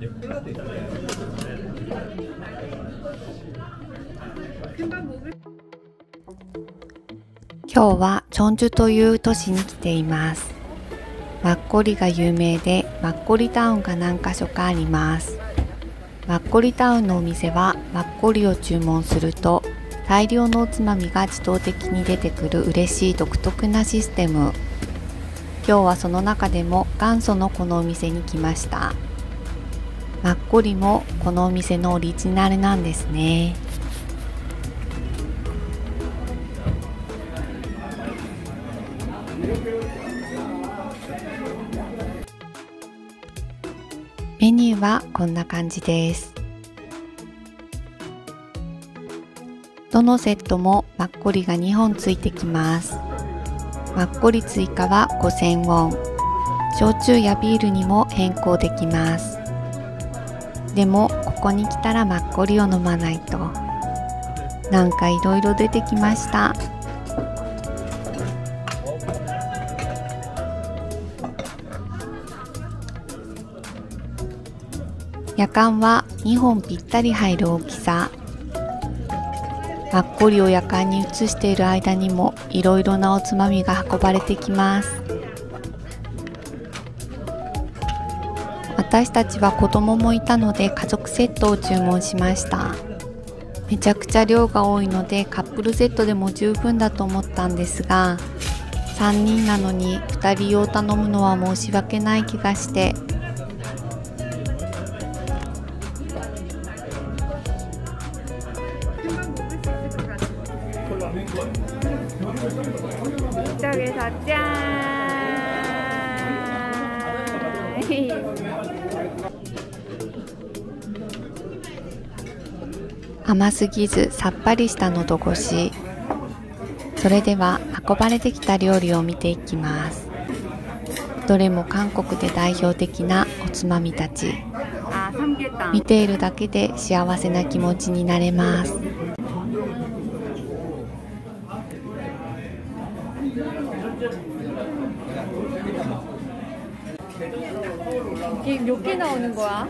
今日はチョンジュという都市に来ています。マッコリが有名でマッコリタウンが何か所かあります。マッコリタウンのお店はマッコリを注文すると大量のおつまみが自動的に出てくる嬉しい独特なシステム。今日はその中でも元祖のこのお店に来ました。マッコリもこのお店のオリジナルなんですねメニューはこんな感じですどのセットもマッコリが2本ついてきますマッコリ追加は5000ウォン焼酎やビールにも変更できますでもここに来たらマッコリを飲まないと。なんかいろいろ出てきました。夜間は2本ぴったり入る大きさ。マッコリを夜間に移している間にもいろいろなおつまみが運ばれてきます。私たちは子供もいたので家族セットを注文しましためちゃくちゃ量が多いのでカップルセットでも十分だと思ったんですが3人なのに2人用頼むのは申し訳ない気がして저기서 짠! 甘すぎずさっぱりしたのど越しそれでは運ばれてきた料理を見ていきますどれも韓国で代表的なおつまみたち 아, 삼계탕.見ているだけで幸せな気持ちになれます。 이게 몇 개 나오는 거야?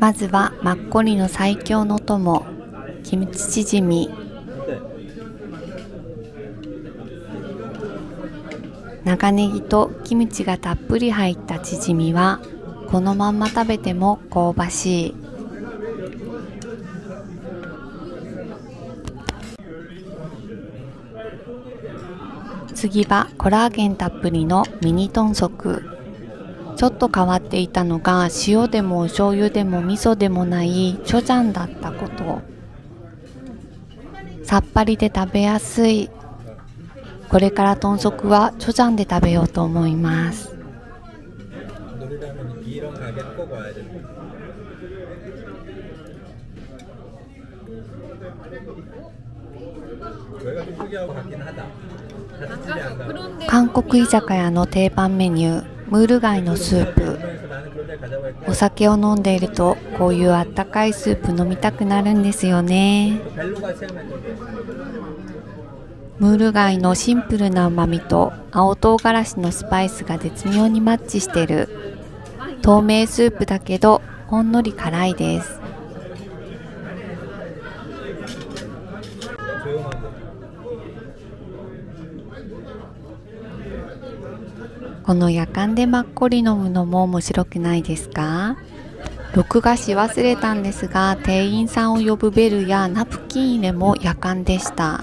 まずはマッコリの最強の友、キムチチヂミ。長ネギとキムチがたっぷり入ったチヂミはこのまんま食べても香ばしい次はコラーゲンたっぷりのミニ豚足ちょっと変わっていたのが塩でも醤油でも味噌でもないチョジャンだったこと。さっぱりで食べやすい。これから豚足はチョジャンで食べようと思います。韓国居酒屋の定番メニュー。ムール貝のスープ。お酒を飲んでいるとこういうあったかいスープ飲みたくなるんですよね。ムール貝のシンプルな旨味と青唐辛子のスパイスが絶妙にマッチしてる。透明スープだけどほんのり辛いです。この夜間でマッコリ飲むのも面白くないですか？録画し忘れたんですが店員さんを呼ぶベルやナプキン入れも夜間でした。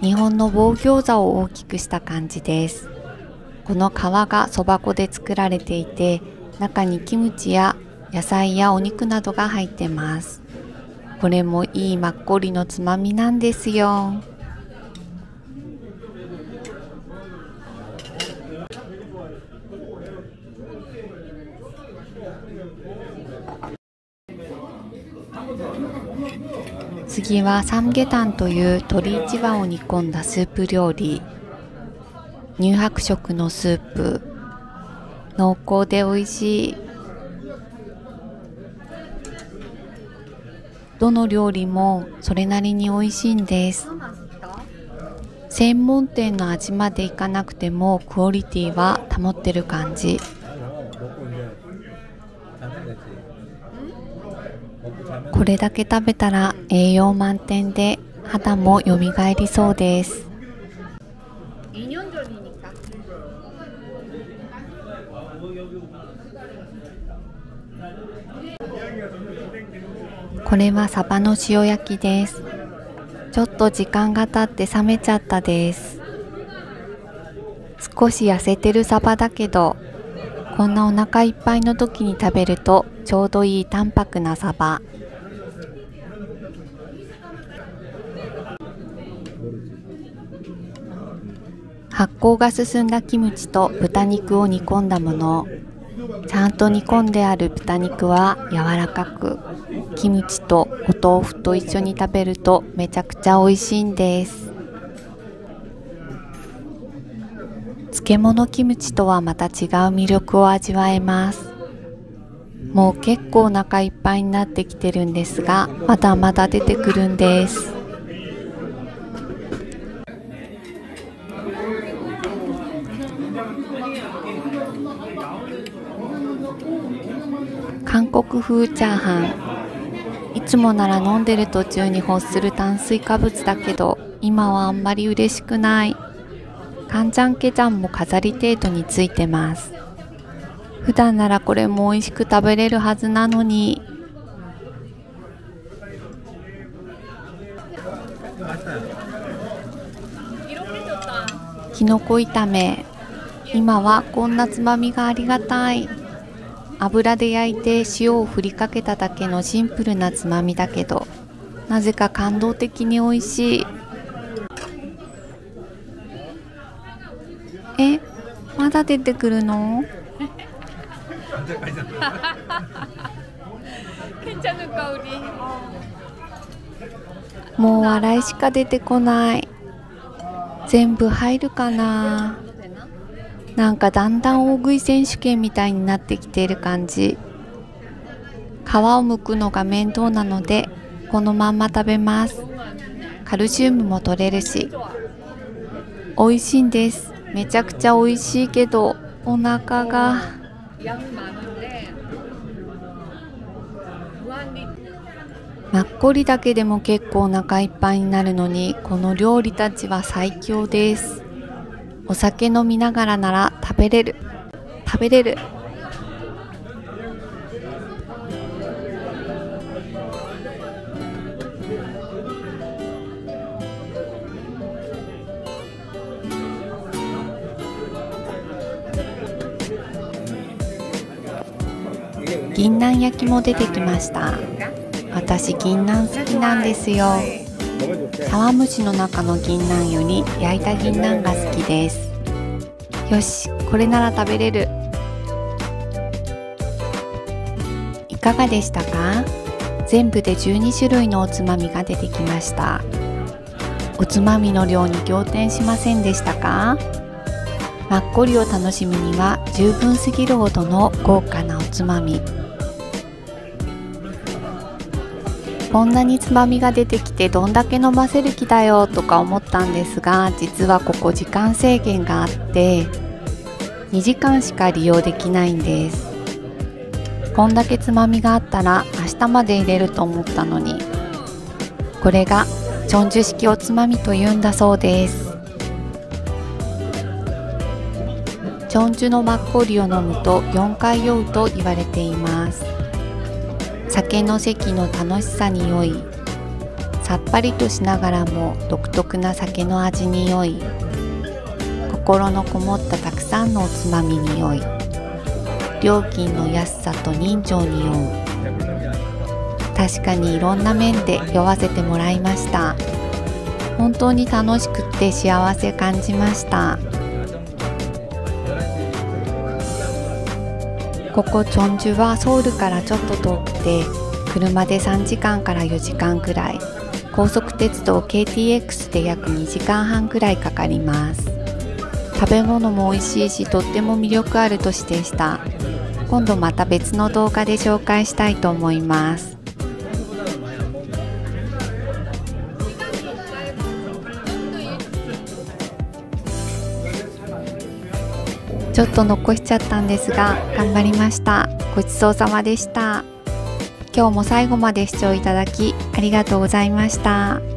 日本の棒餃子を大きくした感じです。この皮がそば粉で作られていて中にキムチや野菜やお肉などが入ってます。これもいいマッコリのつまみなんですよ。次はサムゲタンという鶏一羽を煮込んだスープ料理。乳白色のスープ。濃厚で美味しい。どの料理もそれなりに美味しいんです。専門店の味までいかなくてもクオリティは保ってる感じ。これだけ食べたら栄養満点で肌もよみがえりそうです。これはサバの塩焼きです。ちょっと時間が経って冷めちゃったです。少し痩せてるサバだけどこんなお腹いっぱいの時に食べるとちょうどいい淡白なサバ。発酵が進んだキムチと豚肉を煮込んだもの。ちゃんと煮込んである豚肉は柔らかくキムチとお豆腐と一緒に食べるとめちゃくちゃ美味しいんです。漬物キムチとはまた違う魅力を味わえます。もう結構お腹いっぱいになってきてるんですがまだまだ出てくるんです。韓国風チャーハン。いつもなら飲んでる途中に欲する炭水化物だけど今はあんまり嬉しくない。カンチャンケジャンも飾り程度についてます。普段ならこれも美味しく食べれるはずなのに。きのこ炒め。今はこんなつまみがありがたい。油で焼いて塩をふりかけただけのシンプルなつまみだけどなぜか感動的に美味しい。だ出てくるの？もう笑いしか出てこない。全部入るかな？なんかだんだん大食い選手権みたいになってきている感じ。皮を剥くのが面倒なのでこのまんま食べます。カルシウムも取れるし。美味しいんです。めちゃくちゃ美味しいけどお腹が。マッコリだけでも結構お腹いっぱいになるのにこの料理たちは最強です。お酒飲みながらなら食べれる。食べれる。銀杏焼きも出てきました。私銀杏好きなんですよ。茶蒸しの中の銀杏より焼いた銀杏が好きです。よしこれなら食べれる。いかがでしたか？全部で12種類のおつまみが出てきました。おつまみの量に仰天しませんでしたか？マッコリを楽しむには十分すぎるほどの豪華なおつまみこんなにつまみが出てきてどんだけ飲ませる気だよとか思ったんですが実はここ時間制限があって2時間しか利用できないんです。こんだけつまみがあったら明日まで入れると思ったのに。これがチョンジュ式おつまみというんだそうです。チョンジュのマッコリを飲むと4回酔うと言われています。酒の席の楽しさに酔いさっぱりとしながらも独特な酒の味に酔い心のこもったたくさんのおつまみに酔い料金の安さと人情に酔う。確かにいろんな面で酔わせてもらいました。本当に楽しくって幸せ感じました。ここチョンジュはソウルからちょっと遠くて車で3時間から4時間くらい。高速鉄道 KTX で約2時間半くらいかかります。食べ物も美味しいしとっても魅力ある都市でした。今度また別の動画で紹介したいと思います。ちょっと残しちゃったんですが頑張りましたごちそうさまでした今日も最後まで視聴いただきありがとうございました。